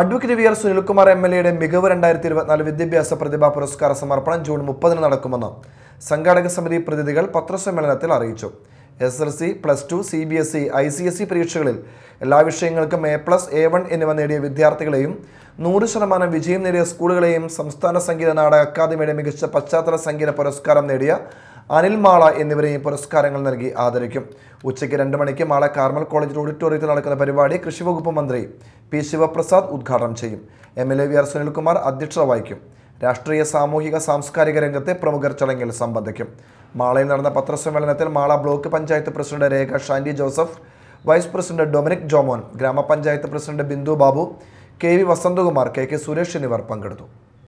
Advocate V R Sunilkumar M L എയുടെ മികവ് രണ്ടായിരത്തി ഇരുപത്തിനാല് വിദ്യാഭ്യാസ പ്രതിഭാ പുരസ്കാര സമർപ്പണം ജൂൺ മുപ്പതിന് നടക്കുമെന്ന് സംഘാടക സമിതി പ്രതിനിധികൾ പത്രസമ്മേളനത്തിൽ അറിയിച്ചു. S L C plus two C B S E I C S E പരീക്ഷകളിൽ എല്ലാ വിഷയങ്ങൾക്കും എ പ്ലസ് എ വൺ എന്നിവ നേടിയ വിദ്യാർത്ഥികളെയും നൂറ് ശതമാനം വിജയം നേടിയ സ്കൂളുകളെയും സംസ്ഥാന സംഗീത നാടക അക്കാദമിയുടെ മികച്ച പശ്ചാത്തല സംഗീത പുരസ്കാരം നേടിയ അനിൽ മാള എന്നിവരെയും പുരസ്കാരങ്ങൾ നൽകി ആദരിക്കും. ഉച്ചയ്ക്ക് രണ്ട് മണിക്ക് മാള കാർമൽ കോളേജ് ഓഡിറ്റോറിയത്തിൽ നടക്കുന്ന പരിപാടി കൃഷിവകുപ്പ് മന്ത്രി പി ശിവപ്രസാദ് ഉദ്ഘാടനം ചെയ്യും. M L A V R Sunilkumar അധ്യക്ഷത വഹിക്കും. രാഷ്ട്രീയ സാമൂഹിക സാംസ്കാരിക രംഗത്തെ പ്രമുഖർ ചടങ്ങിൽ സംബന്ധിക്കും. മാളയിൽ നടന്ന പത്രസമ്മേളനത്തിൽ Mala block panchayat president Rekha Shandy Joseph vice president Dominic Jomon grama panchayat president Bindu Babu K V Vasanthakumar K K Suresh എന്നിവർ പങ്കെടുത്തു.